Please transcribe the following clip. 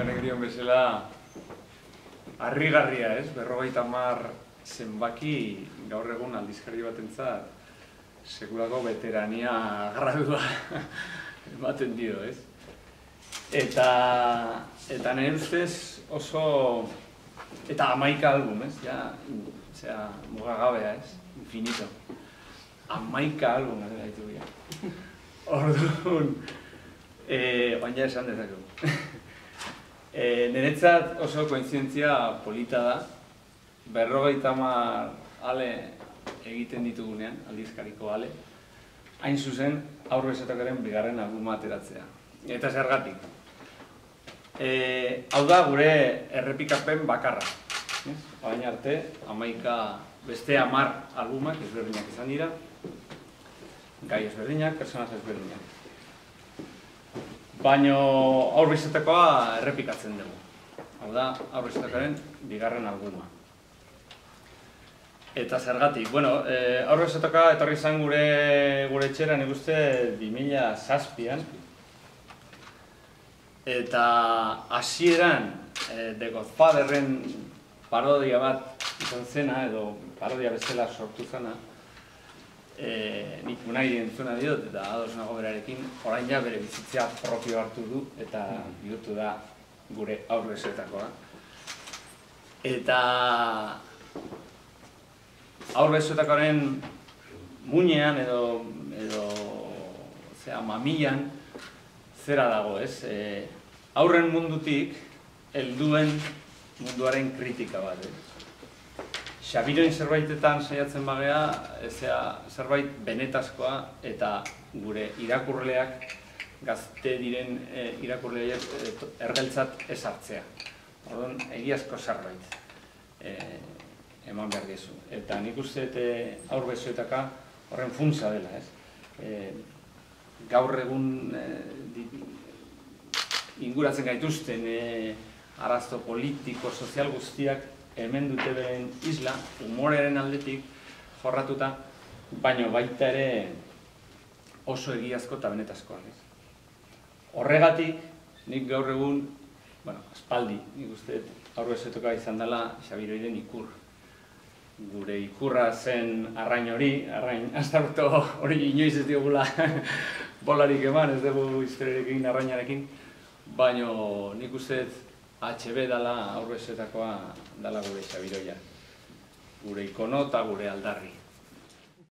Janek dion bezala, harrigarria ez, berrogeita mar zenbaki gaur egun aldizkari batentzat sekulako veterania gradua ematen dio, ez? Eta, eta nire ustez oso, eta amaika album, ez? Ja, zera, mugagabea, ez? Infinito. Amaika album, ez gaitu ja. Orduan, eh, baina esan dezakegu. E, niretzat oso koinzientzia polita da, berrogeita mar ale egiten ditugunean, aldizkariko ale, hain zuzen aurbezetakaren bigarren albuma ateratzea. Eta zergatik. E, hau da gure errepikapen bakarra. Baina arte, amaika beste amar albumak ezberdinak izan dira, gai ezberdinak, personaz ezberdinak. Baino aurrizetakoa errepikatzen dugu. Hau da, aurrizetakaren bigarren albuma. Eta zergatik, bueno, e, aurrizetaka etorri izan gure gure etxera nik uste 2000 zazpian. Eta hasieran e, The Godfatherren parodia bat izan zena, edo parodia bezala sortu zena, e, nik unai entzuna diot eta ados nago berarekin, orain ja bere bizitzea propio hartu du eta bihurtu da gure aurrezetakoa. Eta aurrezetakoaren muinean edo, edo zera, mamilan zera dago, ez? E, aurren mundutik helduen munduaren kritika bat, ez? Xabiroin zerbaitetan saiatzen bagea, ezea zerbait benetazkoa eta gure irakurleak gazte diren e, irakurleak e, ergeltzat ez hartzea. Orduan, egiazko zerbait e, eman behar dizu. Eta nik uste eta aur bezuetaka horren funtza dela, ez? E, gaur egun e, di, inguratzen gaituzten e, arazto politiko, sozial guztiak hemen dute beren isla, humorearen aldetik jorratuta, baino baita ere oso egiazko eta benetazkoa. Horregatik, nik gaur egun, bueno, espaldi, nik uste, aurre ezetoka izan dela Xabiroiren ikur. Gure ikurra zen arrain hori, arrain astarto hori inoiz ez diogula bolarik eman, ez dugu izterekin arrainarekin, baino nik uste HB dala aurrezetakoa dala gure xabiroia. Gure ikono eta gure aldarri.